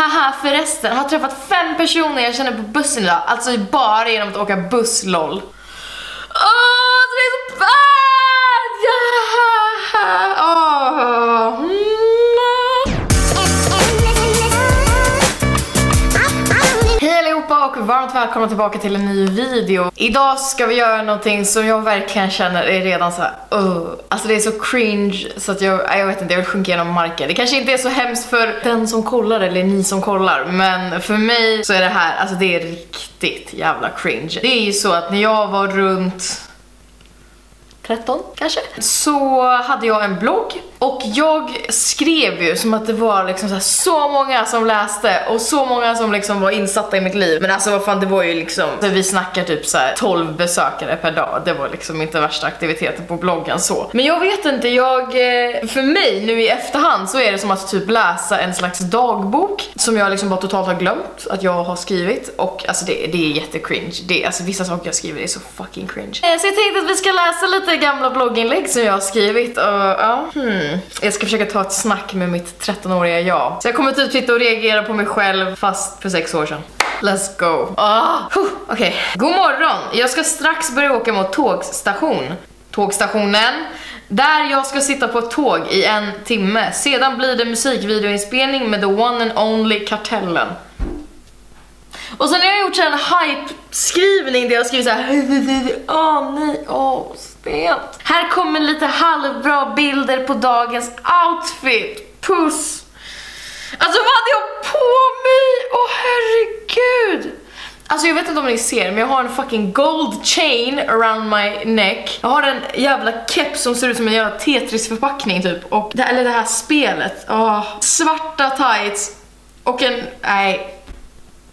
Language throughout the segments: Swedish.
Haha förresten, har träffat fem personer jag känner på bussen idag. Alltså bara genom att åka buss, LOL. Varmt välkomna tillbaka till en ny video. Idag ska vi göra någonting som jag verkligen känner är redan så här, uh. Alltså det är så cringe så att jag, jag vet inte, jag vill sjunka genom marken. Det kanske inte är så hemskt för den som kollar eller ni som kollar, men för mig så är det här, alltså det är riktigt jävla cringe. Det är ju så att när jag var runt 13 kanske. Så hade jag en blogg och jag skrev ju som att det var liksom så, här, så många som läste och så många som liksom var insatta i mitt liv. Men alltså vad fan det var ju liksom, vi snackar typ så här 12 besökare per dag. Det var liksom inte värsta aktiviteten på bloggen så. Men jag vet inte, jag, eh, för mig nu i efterhand så är det som att typ läsa en slags dagbok som jag liksom bara totalt har glömt att jag har skrivit och alltså det, det är jättecringe. Det, alltså vissa saker jag skriver är så fucking cringe. Eh, så jag tänkte att vi ska läsa lite gamla blogginlägg som jag har skrivit och ja, hmm. Jag ska försöka ta ett snack med mitt 13-åriga jag. Så jag kommer typ sitta och reagera på mig själv fast för sex år sedan. Let's go. Ah, Okej, okay. god morgon. Jag ska strax börja åka mot tågstation. Tågstationen. Där jag ska sitta på ett tåg i en timme. Sedan blir det musikvideoinspelning med the one and only Kartellen. Och sen har jag gjort en hype-skrivning där jag skrivit såhär Åh oh, nej, åh oh, stelt. Här kommer lite halvbra bilder på dagens outfit. Puss! Alltså vad hade jag på mig? Åh oh, herregud! Alltså jag vet inte om ni ser men jag har en fucking gold chain around my neck. Jag har en jävla keps som ser ut som en jävla Tetris förpackning typ. Och det, eller det här spelet. Åh, svarta tights. Och en, nej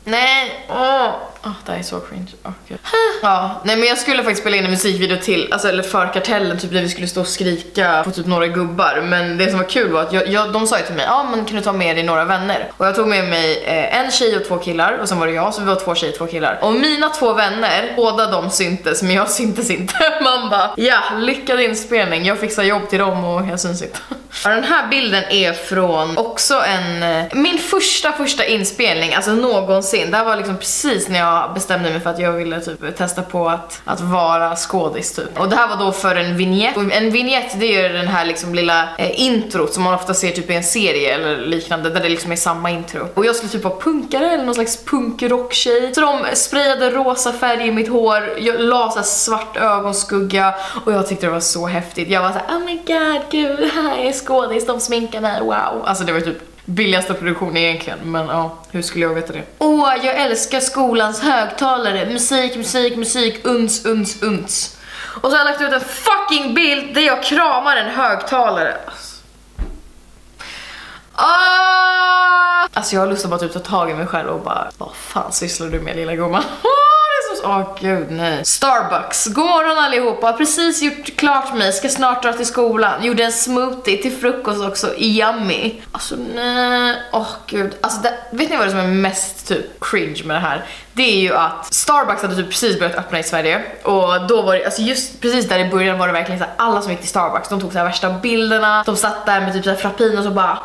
Nej, åh. Oh, det här är så cringe. Oh, Gud. ja, nej men jag skulle faktiskt spela in en musikvideo till, alltså eller för kartellen typ där vi skulle stå och skrika på typ några gubbar. Men det som var kul var att jag, jag, de sa ju till mig, ja ah, men kan du ta med dig några vänner? Och jag tog med mig eh, en tjej och två killar och sen var det jag så vi var två tjejer och två killar. Och mina två vänner, båda de syntes men jag syntes inte. Man bara, ja lyckad inspelning, jag fixar jobb till dem och jag syns inte. Ja, den här bilden är från också en, eh, min första första inspelning, alltså någonsin. Det här var liksom precis när jag jag bestämde mig för att jag ville typ testa på att, att vara skådis typ. Och det här var då för en vignett. Och en vignett det är ju den här liksom lilla eh, introt som man ofta ser typ i en serie eller liknande där det liksom är samma intro. Och jag skulle typ vara punkare eller någon slags punkrocktjej. Så de sprayade rosa färg i mitt hår, jag la så svart ögonskugga och jag tyckte det var så häftigt. Jag var såhär oh my god gud här är skådis, de sminkar mig, wow. Alltså det var typ billigaste produktionen egentligen, men ja, hur skulle jag veta det? Åh, jag älskar skolans högtalare. Musik, musik, musik, uns, uns, uns. Och så har jag lagt ut en fucking bild där jag kramar en högtalare. Oh! Alltså jag har lust att bara typ ta tag i mig själv och bara, vad fan sysslar du med lilla gumman? Åh oh, gud nej. Starbucks. God morgon allihopa. Precis gjort klart mig. Ska snart dra till skolan. Gjorde en smoothie till frukost också. Yummy. Alltså nej. Åh oh, gud. Alltså det, vet ni vad det som är mest typ cringe med det här? Det är ju att Starbucks hade typ precis börjat öppna i Sverige och då var det, alltså just precis där i början var det verkligen så här, alla som gick till Starbucks, de tog så här värsta bilderna, de satt där med typ så här frappin och så bara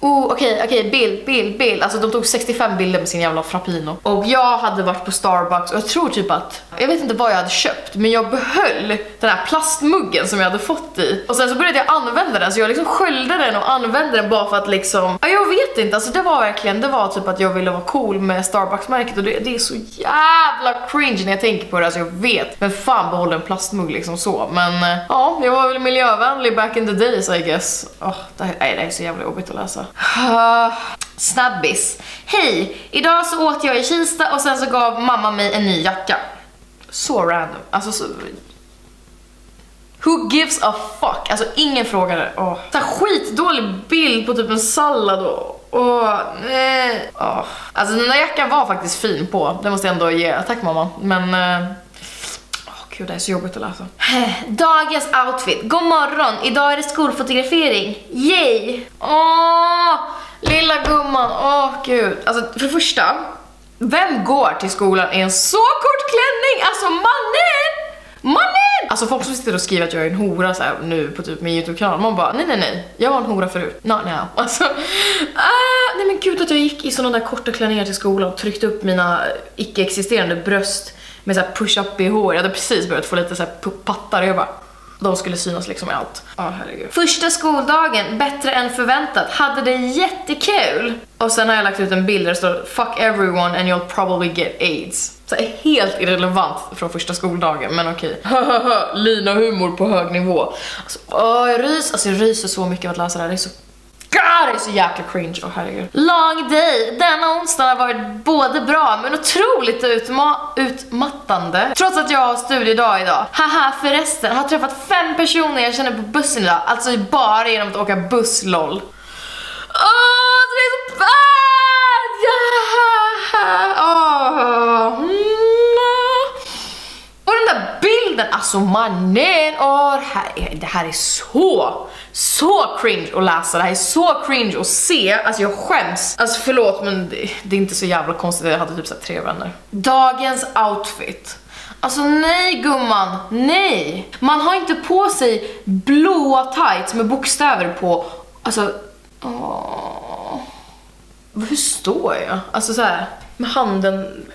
Oh, okej, okay, okej, okay, bild, bild, bild. Alltså de tog 65 bilder med sin jävla frappino. Och jag hade varit på Starbucks och jag tror typ att, jag vet inte vad jag hade köpt, men jag behöll den här plastmuggen som jag hade fått i. Och sen så började jag använda den, så jag liksom sköljde den och använde den bara för att liksom, ja, jag vet inte, alltså det var verkligen, det var typ att jag ville vara cool med Starbucks-märket och det, det, är så jävla cringe när jag tänker på det, alltså jag vet. Men fan behåll en plastmugg liksom så. Men eh, ja, jag var väl miljövänlig back in the days I guess. Oh, det, här, nej, det är så jävla jobbigt att läsa. Snabbis. Hej! Idag så åt jag i Kista och sen så gav mamma mig en ny jacka. Så random. Alltså så... Who gives a fuck? Alltså ingen frågade. Oh. Så skitdålig bild på typ en sallad och... Åh, oh, nej. Oh. Alltså den där jackan var faktiskt fin på. Det måste jag ändå ge. Tack mamma. Men... Eh... Gud, det är så jobbigt att läsa. Dagens outfit. God morgon, idag är det skolfotografering. Yay! Åh, lilla gumman. Åh, gud. Alltså, för det första, vem går till skolan i en så kort klänning? Alltså, mannen! Mannen! Alltså folk som sitter och skriver att jag är en hora så här, nu på typ min YouTube-kanal, man bara nej nej nej, jag var en hora förut, not now. Alltså, uh, nej men gud att jag gick i sådana där korta klänningar till skolan och tryckte upp mina icke-existerande bröst med så här push-up bh. Jag hade precis börjat få lite så här pattar och jag bara de skulle synas liksom i allt. Ja, oh, herregud. Första skoldagen, bättre än förväntat. Hade det jättekul. Och sen har jag lagt ut en bild där det står Fuck everyone and you'll probably get aids. Så är helt irrelevant från första skoldagen, men okej. Lina humor på hög nivå. Alltså, åh, jag ryser, alltså jag ryser så mycket av att läsa det här. Det är så God, det är så jäkla cringe, åh oh, herregud. Lång day. Denna onsdag har varit både bra men otroligt utma utmattande. Trots att jag har studiedag idag. Haha förresten, har träffat fem personer jag känner på bussen idag. Alltså bara genom att åka buss, LOL. Bilden, alltså mannen, åh, det, här, det här är så så cringe att läsa, det här är så cringe att se, alltså jag skäms. Alltså förlåt men det, det är inte så jävla konstigt, jag hade typ såhär tre vänner. Dagens outfit. Alltså nej gumman, nej! Man har inte på sig blåa tights med bokstäver på. Alltså, åh. Hur står jag? Alltså så här, med handen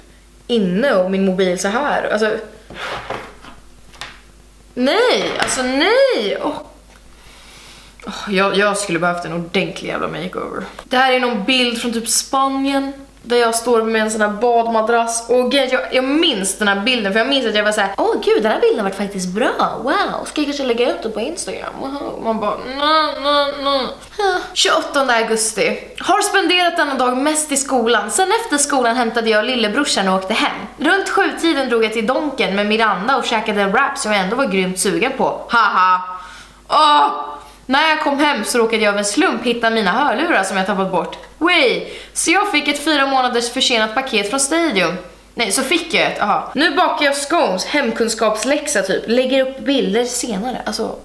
inne och min mobil så här. Alltså, nej, alltså nej! Oh jag, jag skulle behövt en ordentlig jävla makeover. Det här är någon bild från typ Spanien. Där jag står med en sån här badmadrass och jag, jag minns den här bilden för jag minns att jag var såhär Åh oh, gud den här bilden var faktiskt bra, wow, ska jag kanske lägga ut den på Instagram? Man bara na, na, na. 28 augusti. Har spenderat denna dag mest i skolan. Sen efter skolan hämtade jag lillebrorsan och åkte hem. Runt sjutiden drog jag till Donken med Miranda och käkade en wrap som jag ändå var grymt sugen på. Haha. Åh! Oh! När jag kom hem så råkade jag av en slump hitta mina hörlurar som jag tappat bort. Way! Så jag fick ett fyra månaders försenat paket från Stadium. Nej, så fick jag ett, aha. Nu bakar jag scones, hemkunskapsläxa typ. Lägger upp bilder senare. Alltså,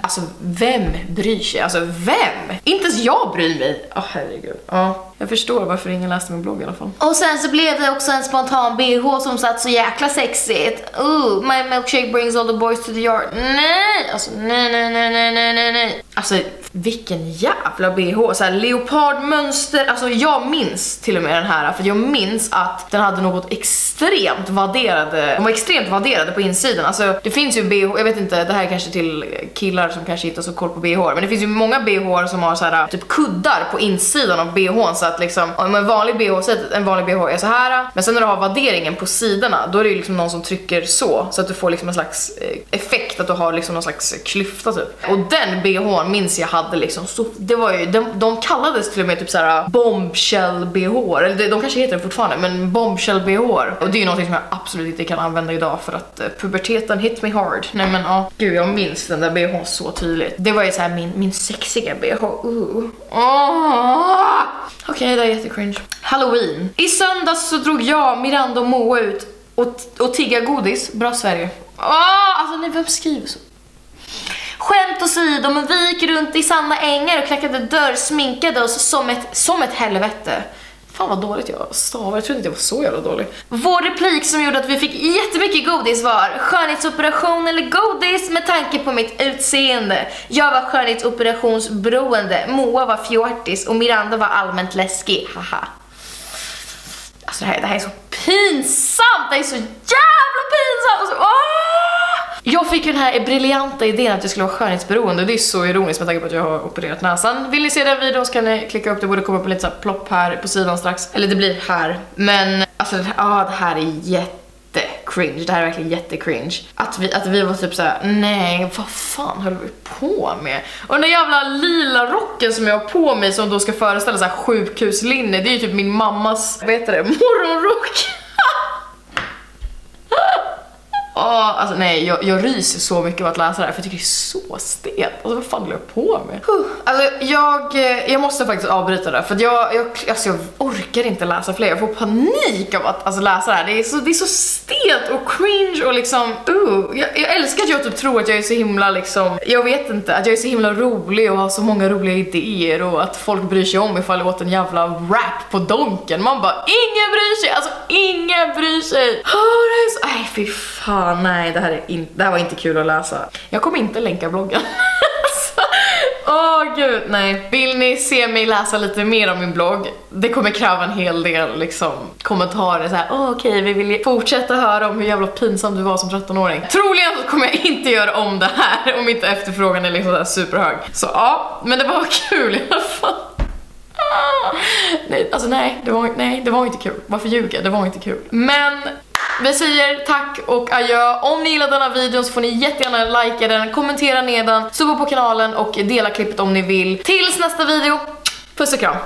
Alltså vem bryr sig? Alltså vem? Inte ens jag bryr mig. Åh oh, herregud. Ja, jag förstår varför ingen läste min blogg i alla fall. Och sen så blev det också en spontan bh som satt så jäkla sexigt. Ooh, my milkshake brings all the boys to the yard. Nej! Alltså nej, nej, nej, nej, nej, nej, nej. Alltså vilken jävla bh. Så här, leopardmönster. Alltså jag minns till och med den här för jag minns att den hade något extremt vadderade. De var extremt vadderade på insidan. Alltså det finns ju bh, jag vet inte, det här är kanske till killar som kanske inte har så koll på bh men det finns ju många bh som har så här typ kuddar på insidan av bhn så att liksom om en vanlig bh, så en vanlig bh är så här men sen när du har vadderingen på sidorna då är det ju liksom någon som trycker så så att du får liksom en slags eh, effekt att du har liksom någon slags eh, klyfta typ. Och den bhn minns jag hade liksom så, det var ju, de, de kallades till och med typ såhär eh, bombshell bh eller de, de kanske heter det fortfarande men bombshell bh och det är ju någonting som jag absolut inte kan använda idag för att uh, puberteten hit me hard. Nej men ja, uh, gud jag minns den där bhn så tydligt. Det var ju såhär min, min sexiga bh. Uh. Oh. Okej, okay, det är jättecringe. Halloween. I söndags så drog jag, Miranda och Moa ut och, och tigga godis. Bra Sverige. Oh, alltså nej, vem skriver så? Skämt åsido, men vi gick runt i Sanna Ängar och knackade dörr, sminkade oss som ett, som ett helvete. Fan vad dåligt jag stavar, jag trodde inte jag var så jävla dålig. Vår replik som gjorde att vi fick jättemycket godis var skönhetsoperation eller godis med tanke på mitt utseende. Jag var skönhetsoperationsberoende, Moa var fjortis och Miranda var allmänt läskig, haha. Alltså det här, det här är så pinsamt, det här är så jävla pinsamt! Alltså, jag fick ju den här briljanta idén att jag skulle vara skönhetsberoende och det är så ironiskt med tanke på att jag har opererat näsan. Vill ni se den videon så kan ni klicka upp, det borde komma upp en liten plopp här på sidan strax. Eller det blir här. Men alltså, ja ah, det här är jätte cringe. Det här är verkligen jättecringe. Att vi, att vi var typ såhär, nej vad fan höll vi på med? Och den där jävla lila rocken som jag har på mig som då ska föreställa såhär sjukhuslinne, det är ju typ min mammas, vad heter det, morgonrock. Åh, alltså nej, jag, jag ryser så mycket av att läsa det här för jag tycker det är så stelt. Alltså vad fan håller jag på med? Huh. Alltså jag, eh, jag måste faktiskt avbryta det för att jag, jag, alltså, jag orkar inte läsa fler. Jag får panik av att alltså, läsa det här. Det är, så, det är så stelt och cringe och liksom, uh. Jag, jag älskar att jag typ tror att jag är så himla liksom, jag vet inte, att jag är så himla rolig och har så många roliga idéer och att folk bryr sig om ifall jag åt en jävla rap på donken. Man bara, ingen bryr sig, alltså ingen bryr sig. Oh, det är så, nej fy fan, nej det här, är in, det här var inte kul att läsa. Jag kommer inte länka bloggen. Åh oh, gud, nej. Vill ni se mig läsa lite mer om min blogg? Det kommer kräva en hel del liksom, kommentarer såhär, åh oh, okej okay, vi vill fortsätta höra om hur jävla pinsam du var som 13-åring. Troligen så kommer jag inte göra om det här om inte efterfrågan är liksom så superhög. Så ja, men det var kul i alla fall. Ah, nej, alltså nej det, var, nej, det var inte kul. Varför ljuga? Det var inte kul. Men vi säger tack och adjö. Om ni gillar denna videon så får ni jättegärna likea den, kommentera nedan, subba på kanalen och dela klippet om ni vill. Tills nästa video, puss och kram!